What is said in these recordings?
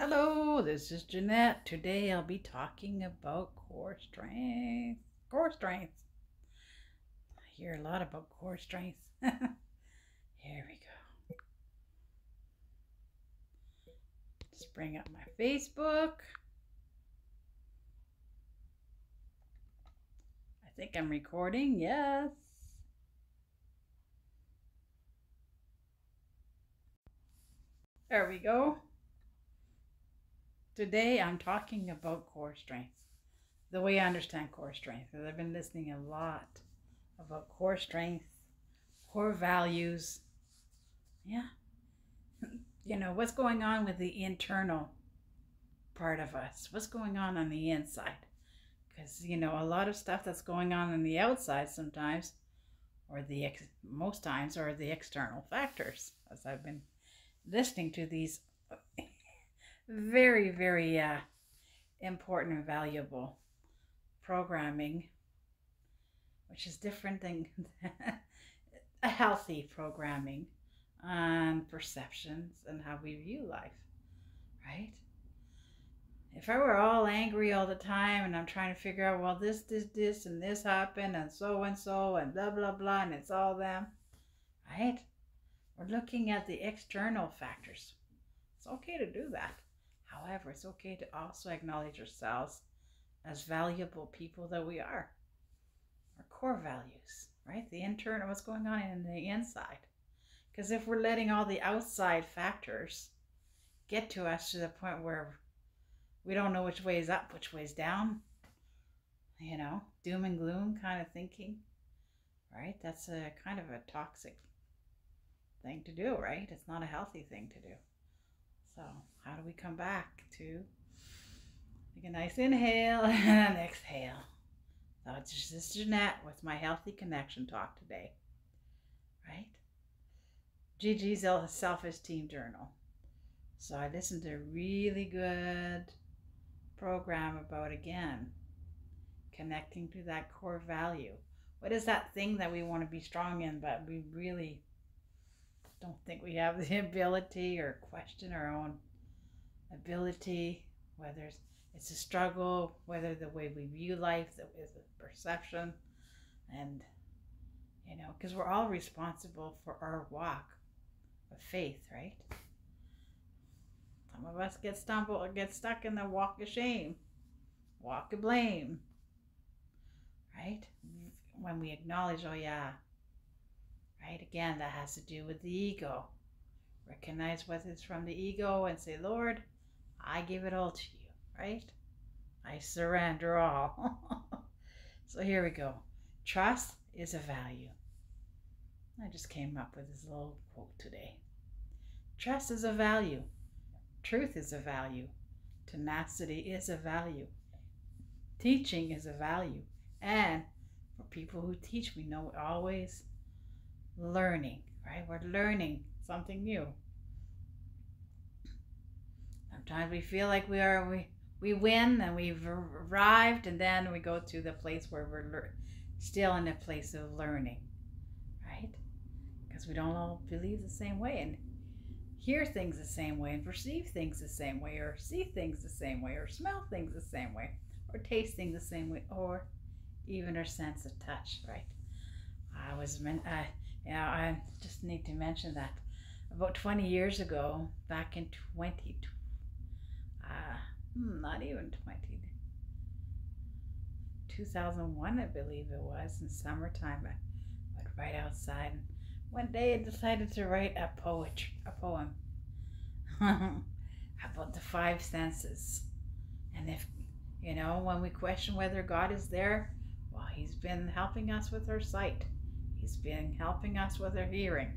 Hello, this is Ginette. Today I'll be talking about core strength. Core strength. I hear a lot about core strength. Here we go. Just bring up my Facebook. I think I'm recording. Yes. There we go. Today I'm talking about core strength, the way I understand core strength. because I've been listening a lot about core strength, core values. Yeah. You know, what's going on with the internal part of us? What's going on on the inside? Because, you know, a lot of stuff that's going on on the outside sometimes, or the ex- most times, are the external factors, as I've been listening to these very, very uh, important and valuable programming, which is different than a healthy programming on perceptions and how we view life, right? If I were all angry all the time and I'm trying to figure out, well, this, this, this, and this happened, and so and so, and blah, blah, blah, and it's all them, right? We're looking at the external factors. It's okay to do that. However, it's okay to also acknowledge ourselves as valuable people that we are. Our core values, right? The internal, what's going on in the inside. Because if we're letting all the outside factors get to us to the point where we don't know which way is up, which way is down, you know, doom and gloom kind of thinking, right? That's a kind of a toxic thing to do, right? It's not a healthy thing to do. So, how do we come back to take a nice inhale and an exhale? So, it's just Ginette with my healthy connection talk today, right? Gigi's self esteem journal. So, I listened to a really good program about again connecting to that core value. What is that thing that we want to be strong in, but we really don't think we have the ability or question our own ability, whether it's a struggle, whether the way we view life is a perception, and you know, because we're all responsible for our walk of faith, right? Some of us get stumbled, or get stuck in the walk of shame, walk of blame, right? When we acknowledge, oh yeah, right? Again, that has to do with the ego. Recognize what is from the ego and say, Lord, I give it all to you, right? I surrender all. so here we go. Trust is a value. I just came up with this little quote today. Trust is a value. Truth is a value. Tenacity is a value. Teaching is a value. And for people who teach, we know always learning, right? We're learning something new. Sometimes we feel like we are we we win and we've arrived, and then we go to the place where we're still in a place of learning, right? Because we don't all believe the same way and hear things the same way and perceive things the same way or see things the same way or smell things the same way or taste things the same way or even our sense of touch, right? I was meant. Uh, yeah, I just need to mention that about 20 years ago, back in 20, uh, hmm, Hmm, not even 20, 2001, I believe it was, in summertime, I went right outside. And one day I decided to write a poetry, a poem about the five senses. And if, you know, when we question whether God is there, well, He's been helping us with our sight He's been helping us with our hearing.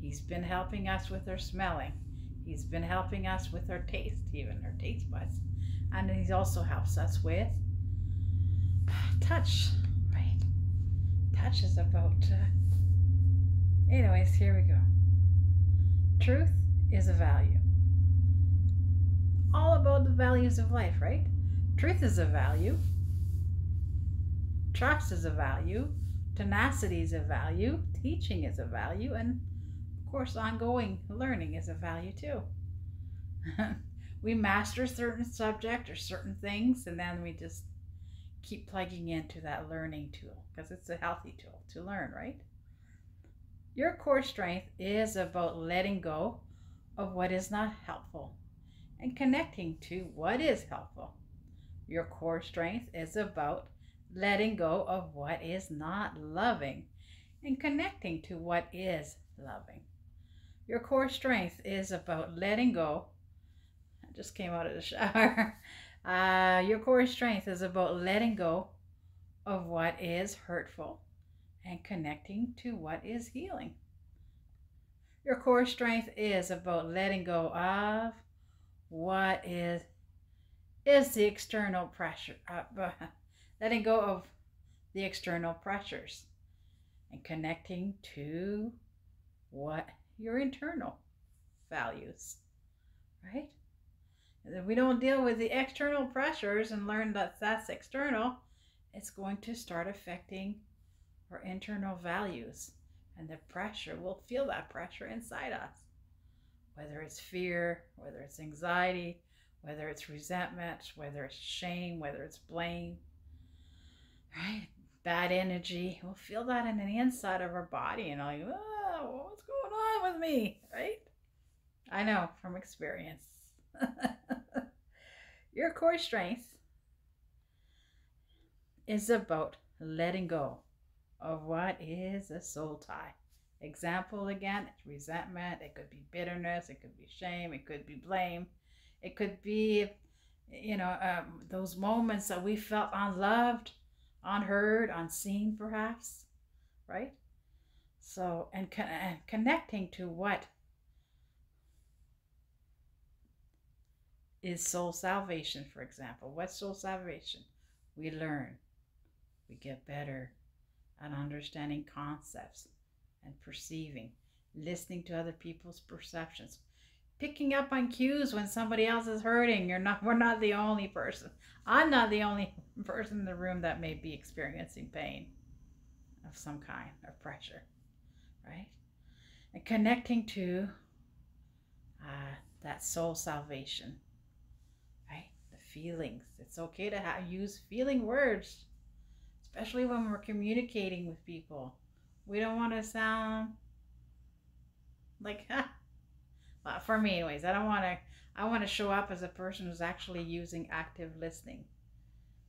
He's been helping us with our smelling. He's been helping us with our taste, even our taste buds. And he also helps us with touch, right? Touch is about. Uh... Anyways, here we go. Truth is a value. All about the values of life, right? Truth is a value. Trust is a value. Tenacity is a value, teaching is a value, and of course, ongoing learning is a value too. we master certain subject or certain things, and then we just keep plugging into that learning tool because it's a healthy tool to learn, right? Your core strength is about letting go of what is not helpful and connecting to what is helpful. Your core strength is about letting go of what is not loving and connecting to what is loving. Your core strength is about letting go. Just came out of the shower. Uh, your core strength is about letting go of what is hurtful and connecting to what is healing. Your core strength is about letting go of what is is the external pressure, uh, letting go of the external pressures and connecting to what your internal values, right? If we don't deal with the external pressures and learn that that's external, it's going to start affecting our internal values. And the pressure, we'll feel that pressure inside us. Whether it's fear, whether it's anxiety, whether it's resentment, whether it's shame, whether it's blame, right? Bad energy. We'll feel that in the inside of our body and like, oh, what's going on with me, right? I know from experience. Your core strength is about letting go of what is a soul tie. Example again, it's resentment, it could be bitterness, it could be shame, it could be blame, it could be, you know, um, those moments that we felt unloved, unheard, unseen, perhaps, right? So, and, con- and connecting to what is soul salvation, for example. What's soul salvation? We learn, we get better at understanding concepts and perceiving, listening to other people's perceptions, picking up on cues when somebody else is hurting. You're not we're not the only person. I'm not the only person in the room that may be experiencing pain of some kind or pressure, right? And connecting to uh, that soul salvation feelings. It's okay to use feeling words, especially when we're communicating with people. We don't want to sound like, well, for me, anyways, I don't want to. I want to show up as a person who's actually using active listening.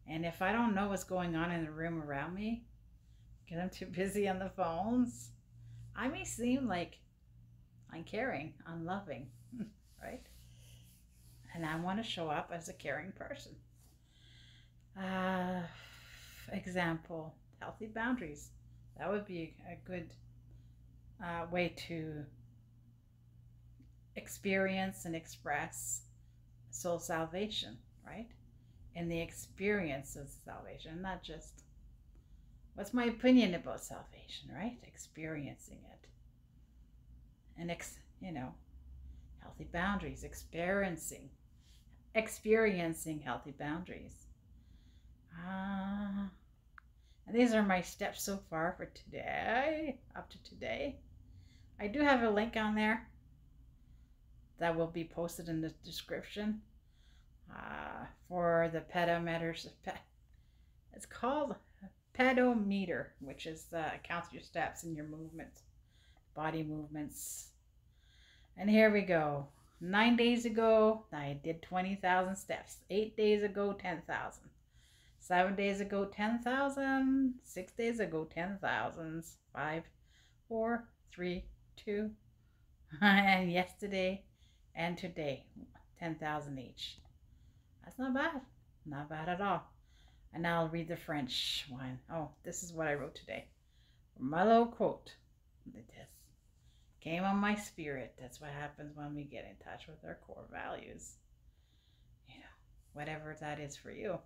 And if I don't know what's going on in the room around me, because I'm too busy on the phones, I may seem like uncaring, unloving, right? And I want to show up as a caring person. Uh, example, healthy boundaries. That would be a good uh, way to experience and express soul salvation, right? In the experience of salvation, not just what's my opinion about salvation, right? Experiencing it. And, ex, you know, healthy boundaries, experiencing experiencing healthy boundaries. And these are my steps so far for today, up to today. I do have a link on there that will be posted in the description uh, for the pedometers. It's called pedometer, which is uh, counts your steps and your movements, body movements. And here we go. Nine days ago, I did 20,000 steps. Eight days ago, 10,000. Seven days ago, 10,000. Six days ago, 10,000. Five, four, three, two. and yesterday and today, 10,000 each. That's not bad. Not bad at all. And now I'll read the French one. Oh, this is what I wrote today. My little quote. It is came on my spirit. That's what happens when we get in touch with our core values. You know, whatever that is for you.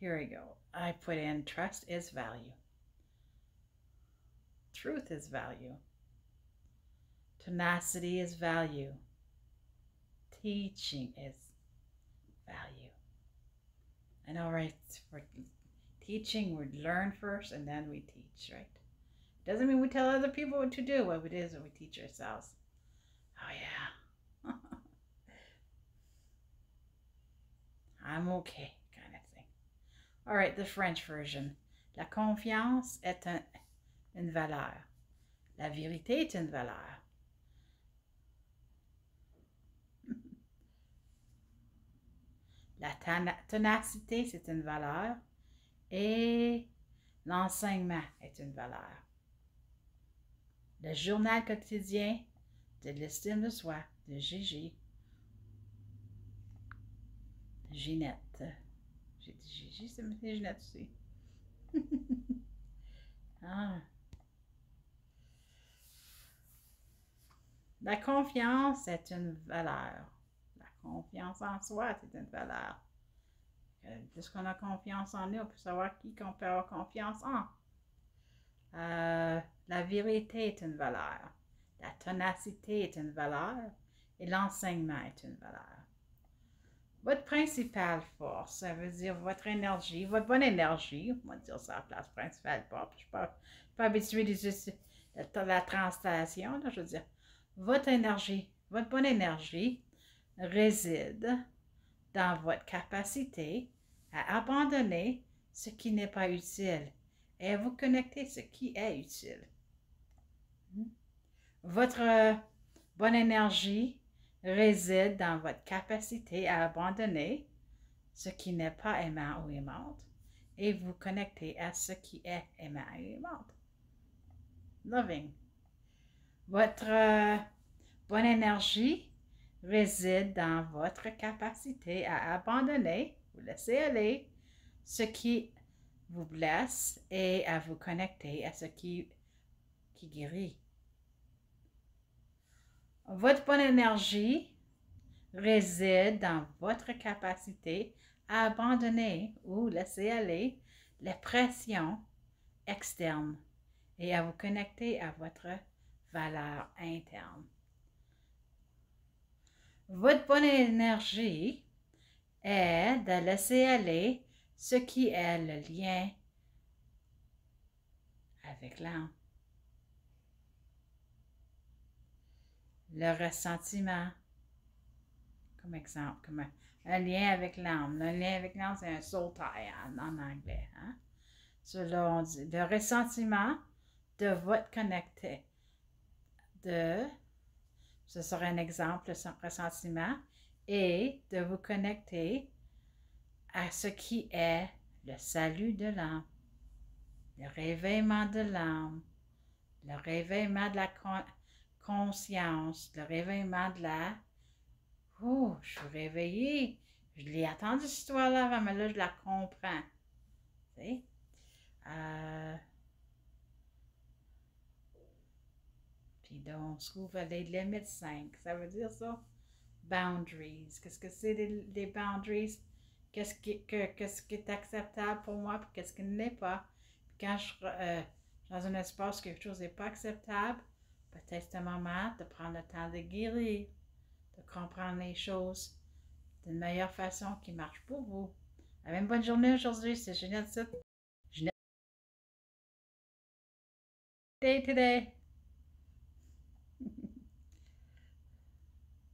Here we go. I put in trust is value. Truth is value. Tenacity is value. Teaching is value. And all right, for teaching, we learn first and then we teach, right? Doesn't mean we tell other people what to do. What it is, and we teach ourselves. Oh yeah. I'm okay, kind of thing. All right, the French version. La confiance est un, une valeur. La vérité est une valeur. La ténacité, c'est une valeur. Et l'enseignement est une valeur. Le journal quotidien de l'estime de soi de Gigi. Ginette. J'ai dit Gigi, c'est Ginette aussi. ah. La confiance est une valeur. La confiance en soi, c'est une valeur. Puisqu'on a confiance en nous, on peut savoir qui qu'on peut avoir confiance en. Euh, la vérité est une valeur. La ténacité est une valeur. Et l'enseignement est une valeur. Votre principale force, ça veut dire votre énergie, votre bonne énergie, on va dire ça à la place principale, je ne suis pas, pas habituée d'utiliser la, la translation, je veux dire, votre énergie, votre bonne énergie réside dans votre capacité à abandonner ce qui n'est pas utile et vous connecter ce qui est utile. Hmm? Votre bonne énergie réside dans votre capacité à abandonner ce qui n'est pas aimant ou aimante et vous connecter à ce qui est aimant et aimante. Loving. Votre bonne énergie réside dans votre capacité à abandonner ou laisser aller ce qui vous blesse et à vous connecter à ce qui, qui guérit. Votre bonne énergie réside dans votre capacité à abandonner ou laisser aller les pressions externes et à vous connecter à votre valeur interne. Votre bonne énergie est de laisser aller ce qui est le lien avec l'âme. Le ressentiment, comme exemple, comme un, lien avec l'âme. Le lien avec l'âme, c'est un soul tie en, anglais. Hein? Cela, on dit le ressentiment de votre connecté. De, ce serait un exemple, le ressentiment, et de vous connecter à ce qui est le salut de l'âme, le réveillement de l'âme, le réveillement de la conscience, le réveillement de la... Oh, je suis réveillée. Je l'ai attendu cette histoire-là avant, mais là, je la comprends. Tu sais? Euh... Puis donc, se trouve les limites 5. Ça veut dire ça? Boundaries. Qu'est-ce que c'est des boundaries? Qu'est-ce qui, qu'est-ce qui est acceptable pour moi, puis qu'est-ce qui ne l'est pas. Quand je suis euh, dans un espace où quelque chose n'est pas acceptable, peut-être c'est un moment de prendre le temps de guérir, de comprendre les choses d'une meilleure façon qui marche pour vous. Avez une bonne journée aujourd'hui, c'est ça. Day today.